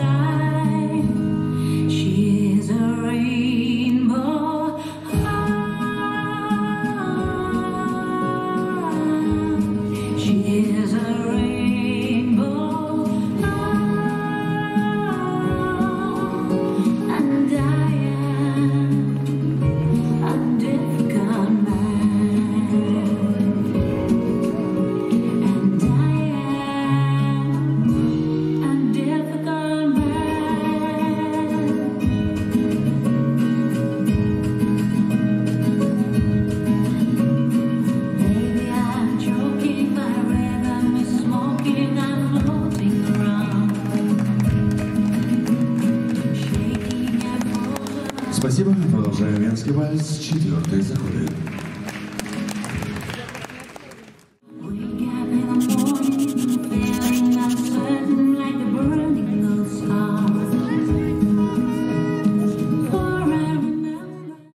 side. Спасибо. Продолжаем венский вальс. Четвертые заходы.